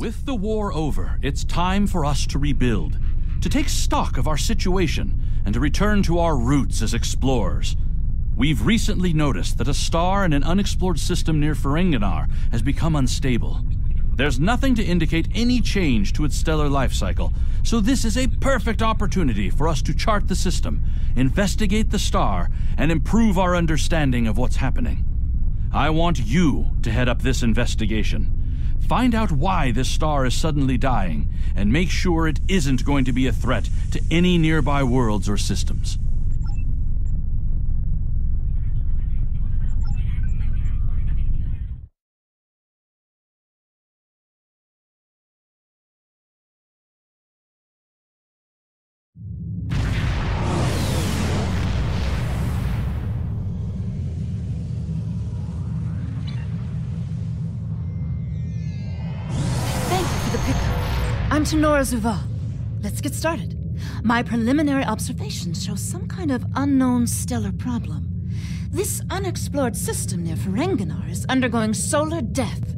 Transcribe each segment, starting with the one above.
With the war over, it's time for us to rebuild, to take stock of our situation, and to return to our roots as explorers. We've recently noticed that a star in an unexplored system near Ferenginar has become unstable. There's nothing to indicate any change to its stellar life cycle, so this is a perfect opportunity for us to chart the system, investigate the star, and improve our understanding of what's happening. I want you to head up this investigation. Find out why this star is suddenly dying, and make sure it isn't going to be a threat to any nearby worlds or systems. I'm Tenora Zuval. Let's get started. My preliminary observations show some kind of unknown stellar problem. This unexplored system near Ferenginar is undergoing solar death.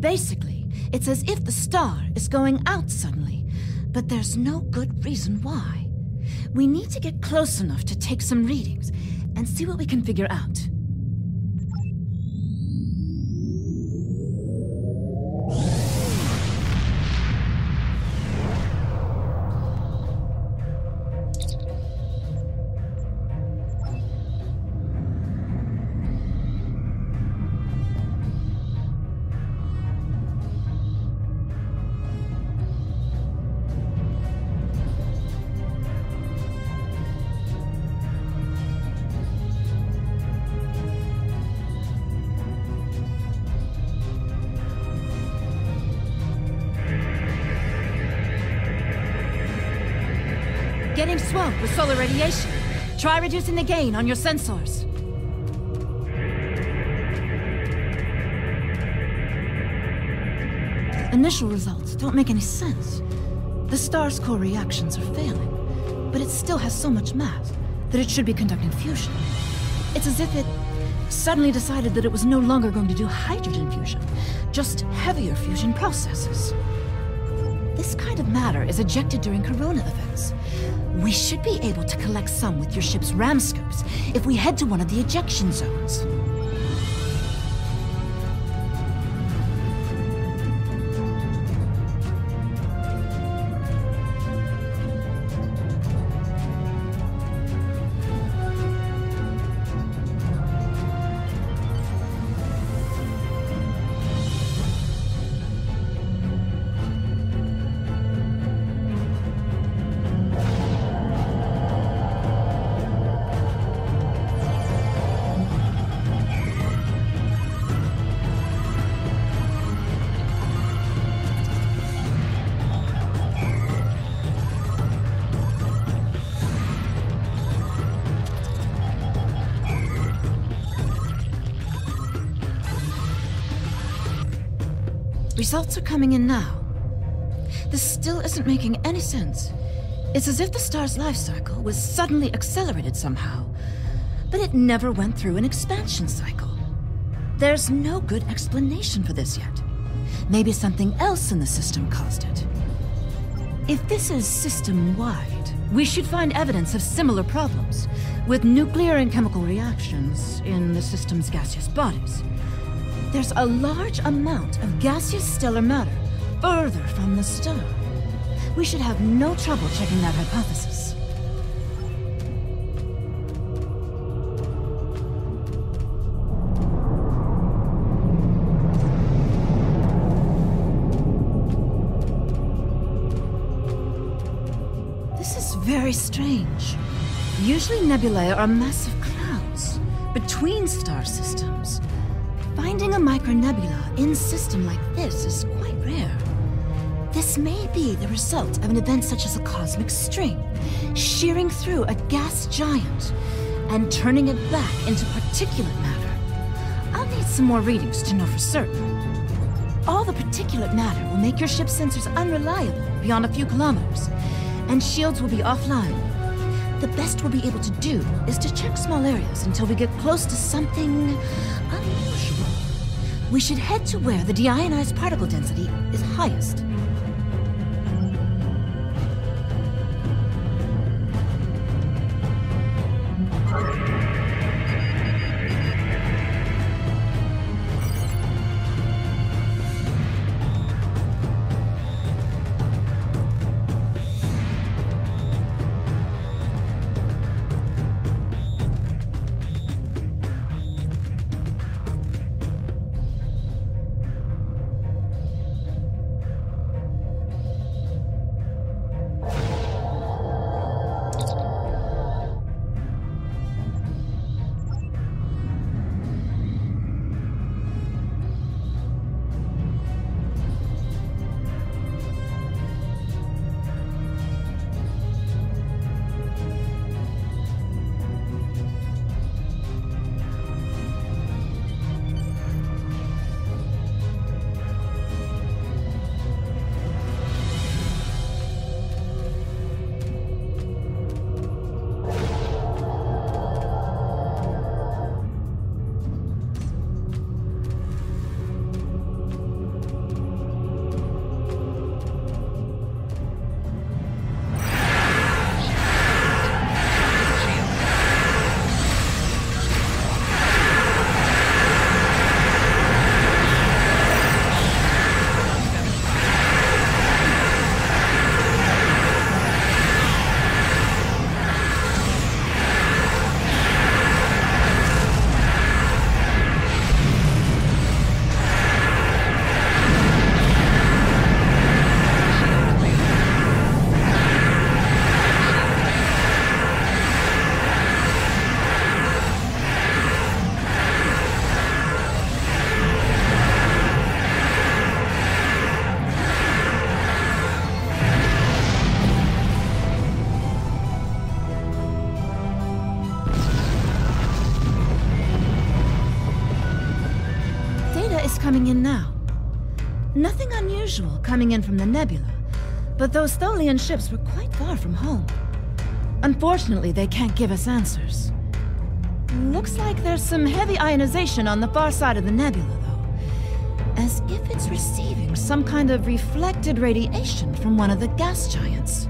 Basically, it's as if the star is going out suddenly, but there's no good reason why. We need to get close enough to take some readings and see what we can figure out. With solar radiation. Try reducing the gain on your sensors. Initial results don't make any sense. The star's core reactions are failing, but it still has so much mass that it should be conducting fusion. It's as if it suddenly decided that it was no longer going to do hydrogen fusion, just heavier fusion processes. This kind of matter is ejected during corona events. We should be able to collect some with your ship's ramscoops if we head to one of the ejection zones. Results are coming in now. This still isn't making any sense. It's as if the star's life cycle was suddenly accelerated somehow, but it never went through an expansion cycle. There's no good explanation for this yet. Maybe something else in the system caused it. If this is system-wide, we should find evidence of similar problems, with nuclear and chemical reactions in the system's gaseous bodies. There's a large amount of gaseous stellar matter further from the star. We should have no trouble checking that hypothesis. This is very strange. Usually nebulae are massive clouds between star systems. Finding a micronebula in a system like this is quite rare. This may be the result of an event such as a cosmic string, shearing through a gas giant and turning it back into particulate matter. I'll need some more readings to know for certain. All the particulate matter will make your ship's sensors unreliable beyond a few kilometers, and shields will be offline. The best we'll be able to do is to check small areas until we get close to something unusual. We should head to where the deionized particle density is highest. Coming in now. Nothing unusual coming in from the nebula, but those Tholian ships were quite far from home. Unfortunately, they can't give us answers. Looks like there's some heavy ionization on the far side of the nebula, though. As if it's receiving some kind of reflected radiation from one of the gas giants.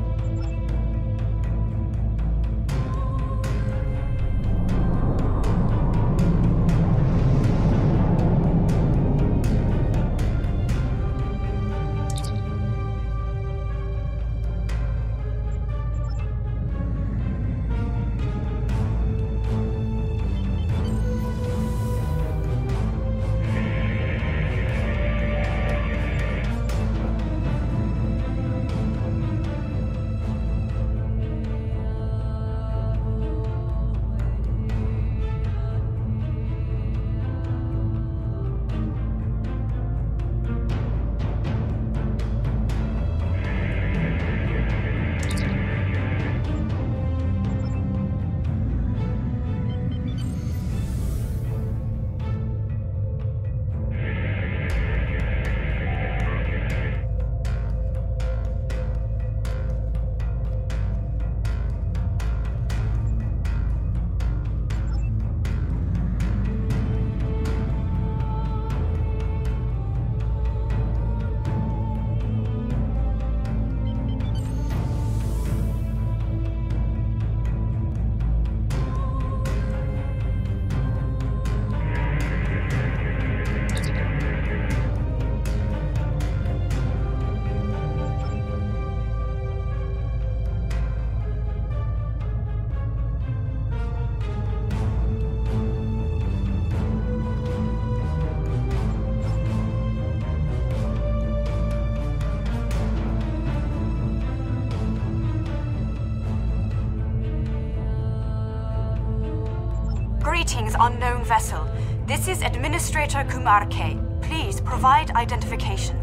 Vessel. This is Administrator Kuumaarke. Please provide identification.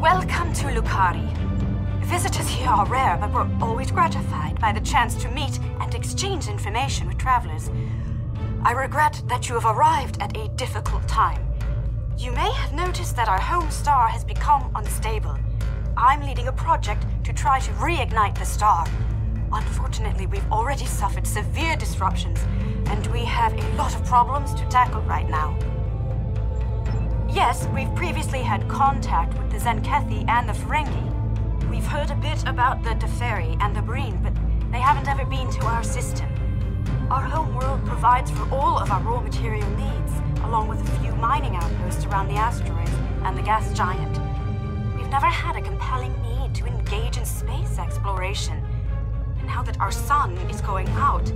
Welcome to Lukari. Visitors here are rare, but we're always gratified by the chance to meet and exchange information with travelers. I regret that you have arrived at a difficult time. You may have noticed that our home star has become unstable. I'm leading a project to try to reignite the star. Unfortunately, we've already suffered severe disruptions, and we have a lot of problems to tackle right now. Yes, we've previously had contact with the Zenkethi and the Ferengi. We've heard a bit about the Deferi and the Breen, but they haven't ever been to our system. Our home world provides for all of our raw material needs, along with a few mining outposts around the asteroid and the gas giant. We've never had a compelling need to engage in space exploration. Now that our sun is going out,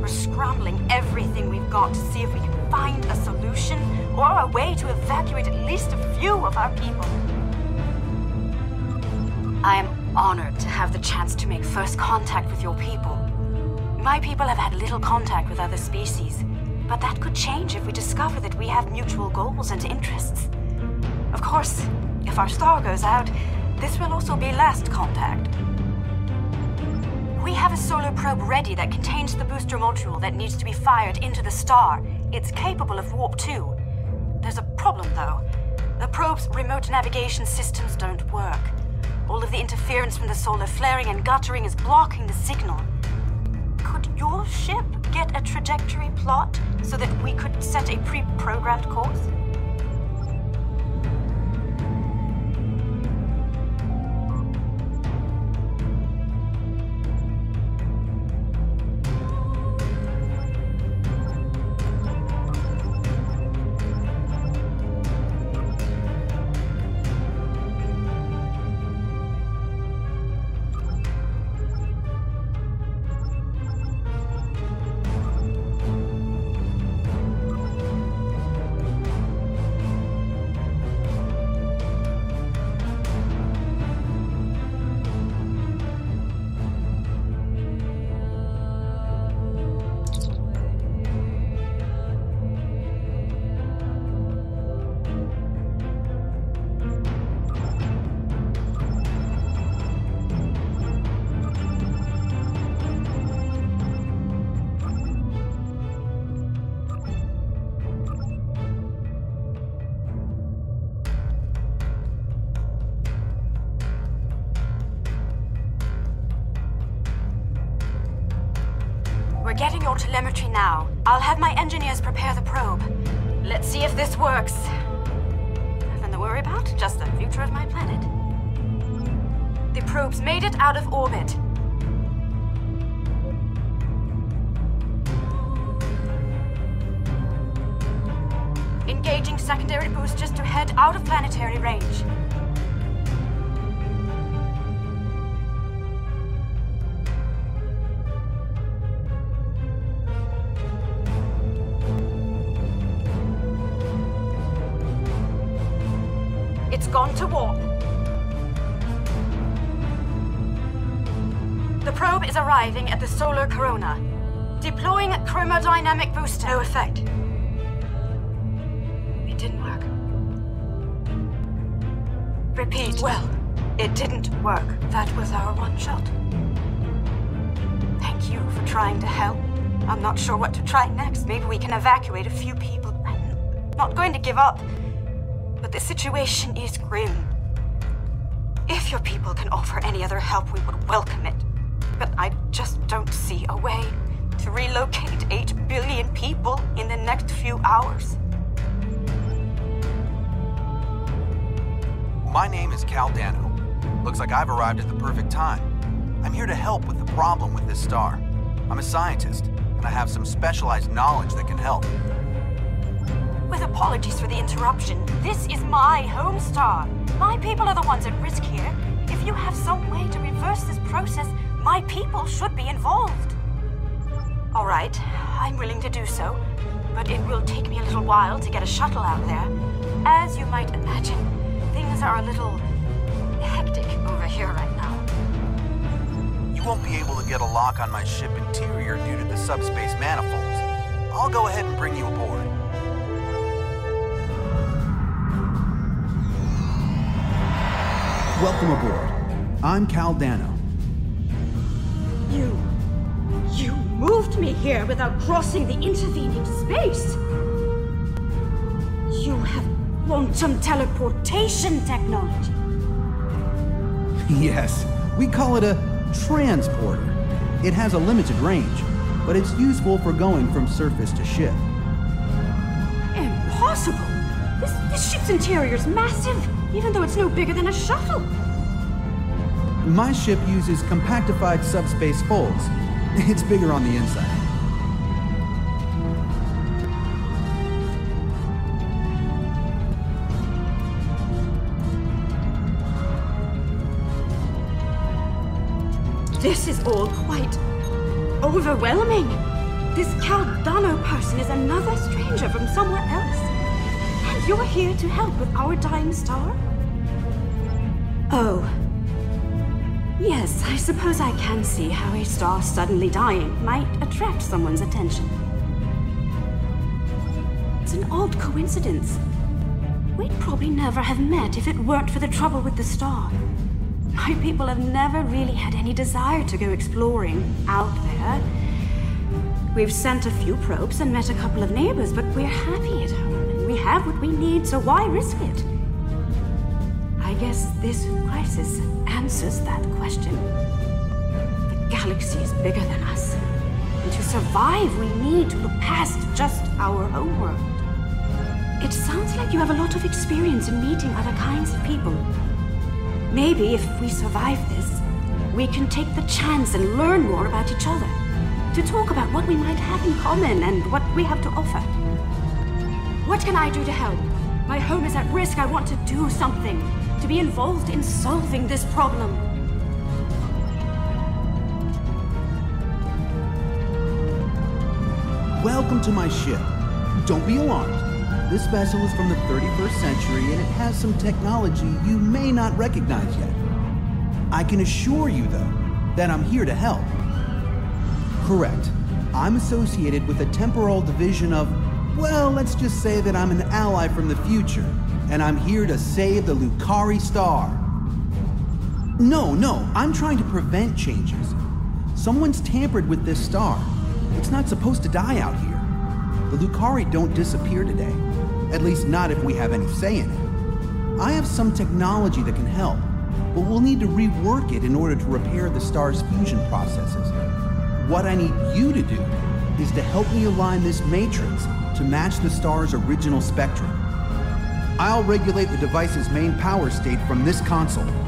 we're scrambling everything we've got to see if we can find a solution or a way to evacuate at least a few of our people. I am honored to have the chance to make first contact with your people. My people have had little contact with other species, but that could change if we discover that we have mutual goals and interests. Of course, if our star goes out, this will also be last contact. We have a solar probe ready that contains the booster module that needs to be fired into the star. It's capable of warp 2. There's a problem, though. The probe's remote navigation systems don't work. All of the interference from the solar flaring and guttering is blocking the signal. Could your ship get a trajectory plot so that we could set a pre-programmed course? Getting your telemetry now. I'll have my engineers prepare the probe. Let's see if this works. Nothing to worry about, just the future of my planet. The probe's made it out of orbit. Engaging secondary boosters to head out of planetary range. Is arriving at the solar corona. Deploying chromodynamic booster. No effect. It didn't work. Repeat. Well, it didn't work. That was our one shot. Thank you for trying to help. I'm not sure what to try next. Maybe we can evacuate a few people. I'm not going to give up. But the situation is grim. If your people can offer any other help, we would welcome it. But I just don't see a way to relocate 8 billion people in the next few hours. My name is Kal Dano. Looks like I've arrived at the perfect time. I'm here to help with the problem with this star. I'm a scientist, and I have some specialized knowledge that can help. With apologies for the interruption, this is my home star. My people are the ones at risk here. If you have some way to reverse this my people should be involved. All right, I'm willing to do so, but it will take me a little while to get a shuttle out there. As you might imagine, things are a little hectic over here right now. You won't be able to get a lock on my ship interior due to the subspace manifolds. I'll go ahead and bring you aboard. Welcome aboard. I'm Kal Dano. Moved me here without crossing the intervening space. You have quantum teleportation technology. Yes, we call it a transporter. It has a limited range, but it's useful for going from surface to ship. Impossible! This, this ship's interior is massive, even though it's no bigger than a shuttle. My ship uses compactified subspace folds. It's bigger on the inside. This is all quite overwhelming. This Kal Dano person is another stranger from somewhere else. And you're here to help with our dying star? Oh. Yes, I suppose I can see how a star suddenly dying might attract someone's attention. It's an odd coincidence. We'd probably never have met if it weren't for the trouble with the star. My people have never really had any desire to go exploring out there. We've sent a few probes and met a couple of neighbors, but we're happy at home and we have what we need, so why risk it? I guess this crisis answers that question. The galaxy is bigger than us, and to survive, we need to look past just our own world. It sounds like you have a lot of experience in meeting other kinds of people. Maybe if we survive this, we can take the chance and learn more about each other. To talk about what we might have in common and what we have to offer. What can I do to help? My home is at risk. I want to do something. To be involved in solving this problem. Welcome to my ship. Don't be alarmed. This vessel is from the 31st century and it has some technology you may not recognize yet. I can assure you, though, that I'm here to help. Correct. I'm associated with a temporal division of, well, let's just say that I'm an ally from the future, and I'm here to save the Lukari Star. No, no, I'm trying to prevent changes. Someone's tampered with this star. It's not supposed to die out here. The Lukari don't disappear today. At least not if we have any say in it. I have some technology that can help, but we'll need to rework it in order to repair the star's fusion processes. What I need you to do is to help me align this matrix to match the star's original spectrum. I'll regulate the device's main power state from this console.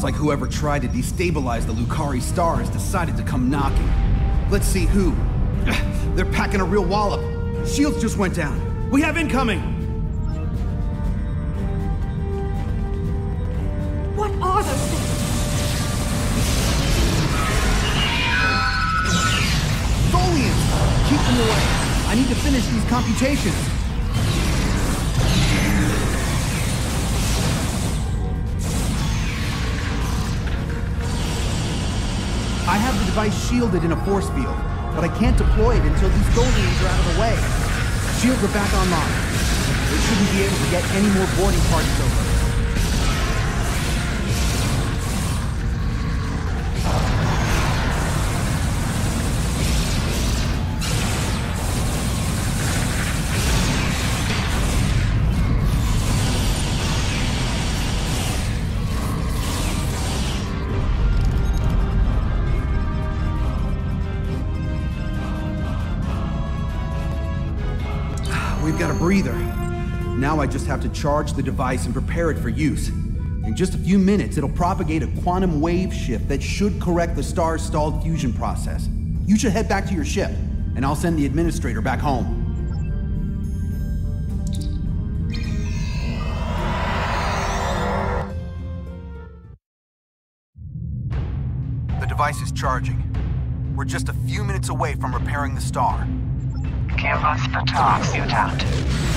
Sounds like whoever tried to destabilize the Lukari star has decided to come knocking. Let's see who. They're packing a real wallop. Shields just went down. We have incoming! What are those things? Keep them away. I need to finish these computations. I have the device shielded in a force field, but I can't deploy it until these Tholians are out of the way. Shields are back online. They shouldn't be able to get any more boarding parties over. either. Now I just have to charge the device and prepare it for use. In just a few minutes, it'll propagate a quantum wave shift that should correct the star's stalled fusion process. You should head back to your ship, and I'll send the administrator back home. The device is charging. We're just a few minutes away from repairing the star give us the task you doubted.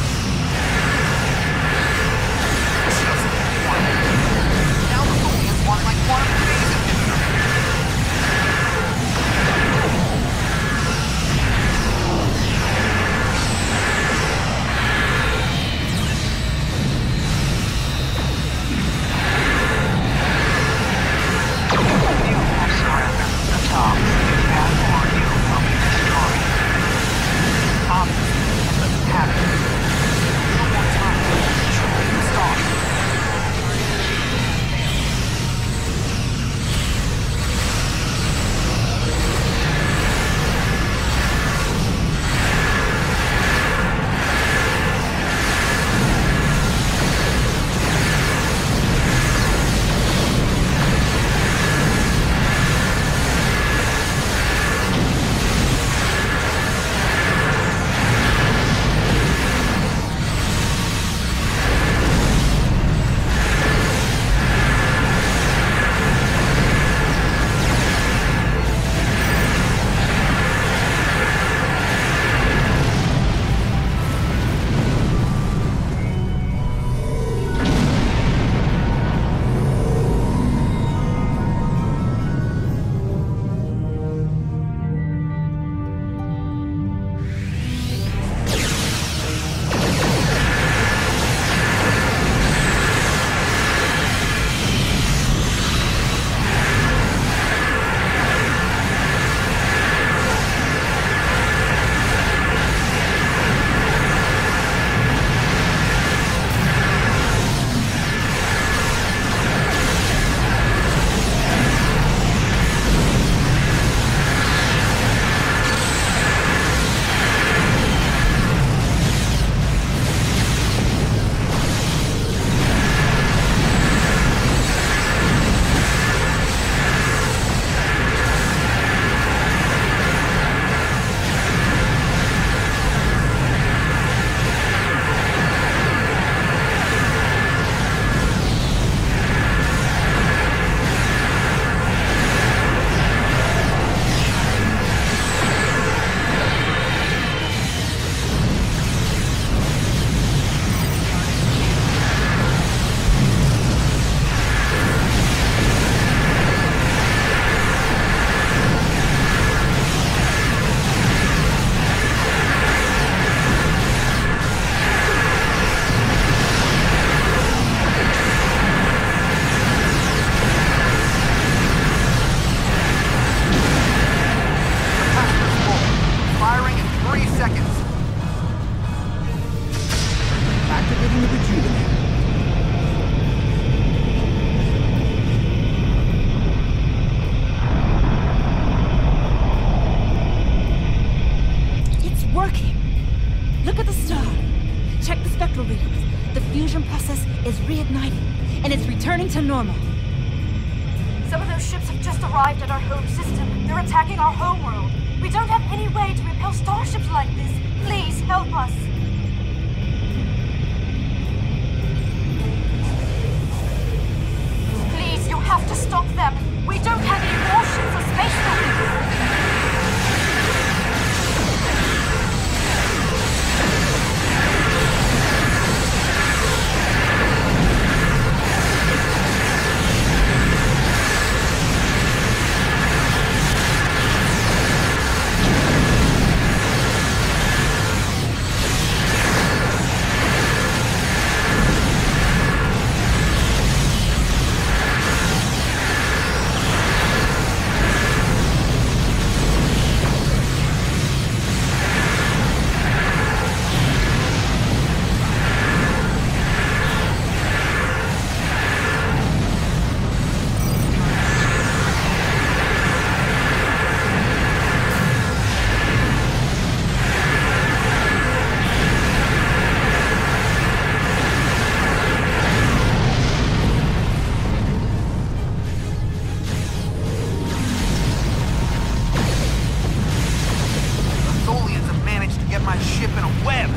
in a web.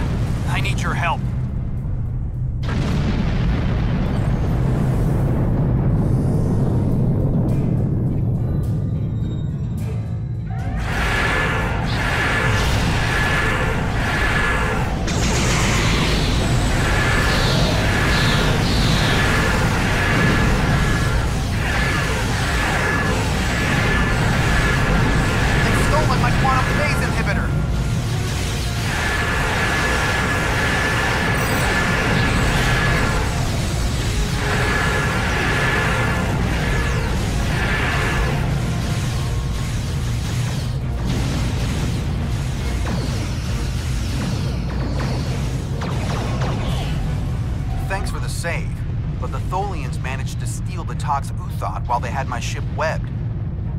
I need your help. Save, but the Tholians managed to steal the Tox while they had my ship webbed.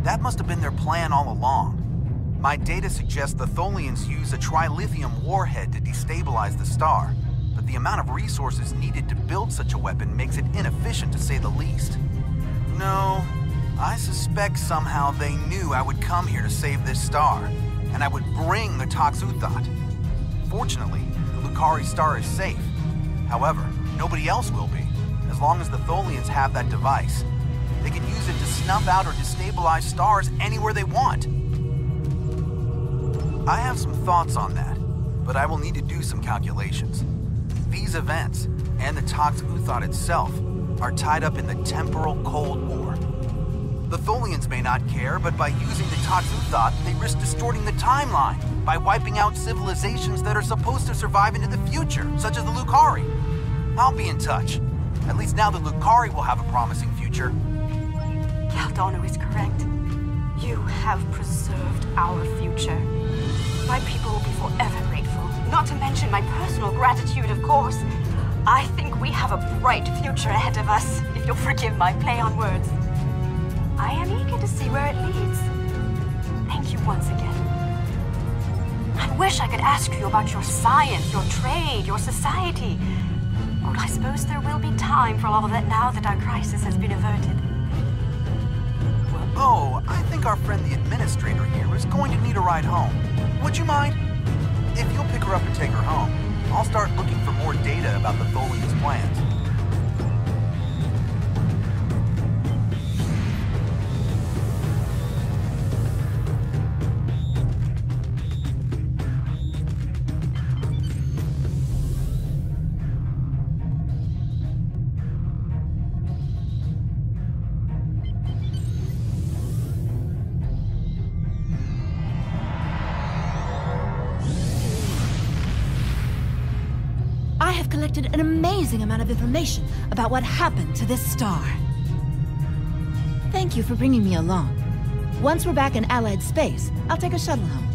That must have been their plan all along. My data suggests the Tholians use a trilithium warhead to destabilize the star, but the amount of resources needed to build such a weapon makes it inefficient to say the least. No, I suspect somehow they knew I would come here to save this star, and I would bring the Tox Uthat. Fortunately, the Lukari star is safe. However, nobody else will be, as long as the Tholians have that device. They can use it to snuff out or destabilize stars anywhere they want. I have some thoughts on that, but I will need to do some calculations. These events, and the Tox Uthat itself, are tied up in the temporal Cold War. The Tholians may not care, but by using the Tox Uthat, they risk distorting the timeline by wiping out civilizations that are supposed to survive into the future, such as the Lukari. I'll be in touch. At least now the Lukari will have a promising future. Kal Dano is correct. You have preserved our future. My people will be forever grateful. Not to mention my personal gratitude, of course. I think we have a bright future ahead of us, if you'll forgive my play on words. I am eager to see where it leads. Thank you once again. I wish I could ask you about your science, your trade, your society. I suppose there will be time for all of that now that our crisis has been averted. Oh, I think our friend the administrator here is going to need a ride home. Would you mind? If you'll pick her up and take her home, I'll start looking for more data about the Tholians' plans. Collected an amazing amount of information about what happened to this star. Thank you for bringing me along. Once we're back in Allied space, I'll take a shuttle home.